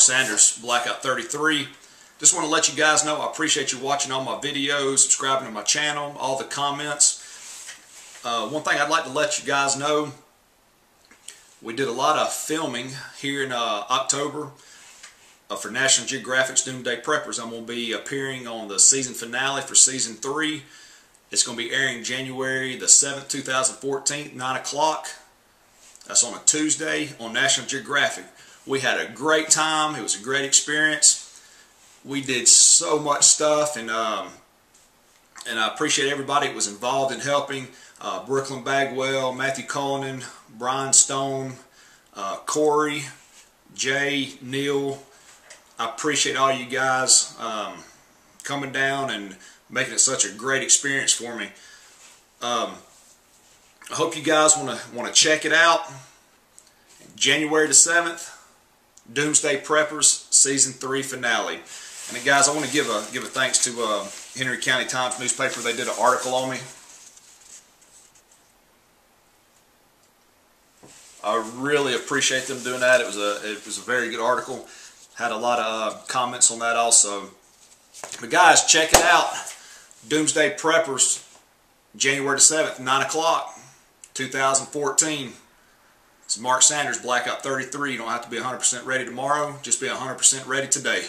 Sanders, Blackout 33. Just want to let you guys know I appreciate you watching all my videos, subscribing to my channel, all the comments. Uh, one thing I'd like to let you guys know, we did a lot of filming here in uh, October uh, for National Geographic's Doomsday Preppers. I'm going to be appearing on the season finale for season 3. It's going to be airing January the 7th, 2014, 9 o'clock. That's on a Tuesday on National Geographic. We had a great time. It was a great experience we did so much stuff and um, and I appreciate everybody that was involved in helping. Uh, Brooklyn Bagwell, Matthew Cullinan, Brian Stone, uh, Corey, Jay, Neil. I appreciate all you guys um, coming down and making it such a great experience for me. Um, I hope you guys want to want to check it out. January the 7th, Doomsday Preppers Season 3 finale. And guys, I want to give a give a thanks to uh, Henry County Times newspaper. They did an article on me. I really appreciate them doing that. It was a it was a very good article. Had a lot of uh, comments on that also. But guys, check it out. Doomsday Preppers, January the 7th, 9 o'clock, 2014. It's Mark Sanders, Blackout 33. You don't have to be 100% ready tomorrow. Just be 100% ready today.